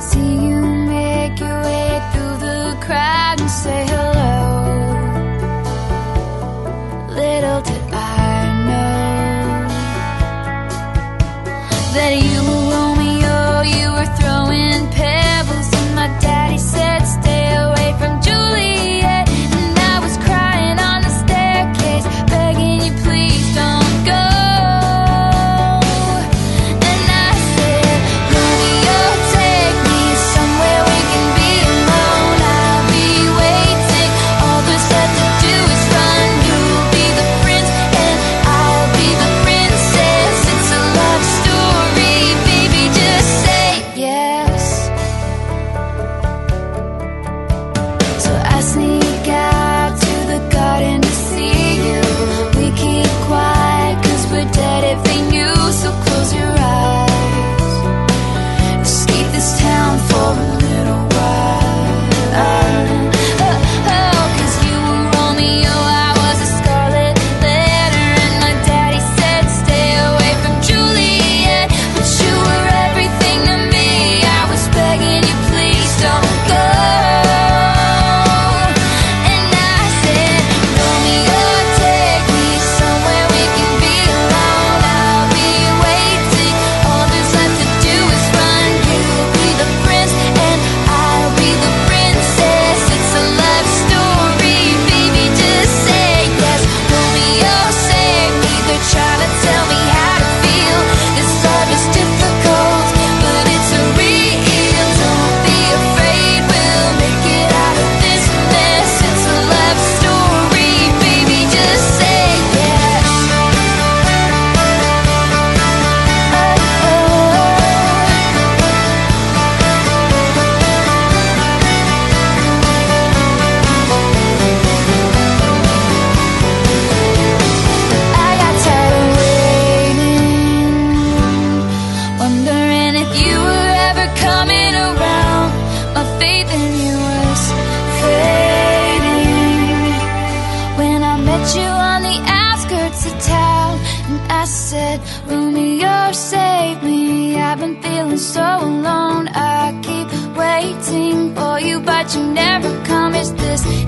see you. I said, Romeo, save me. I've been feeling so alone. I keep waiting for you, but you never come. Is this?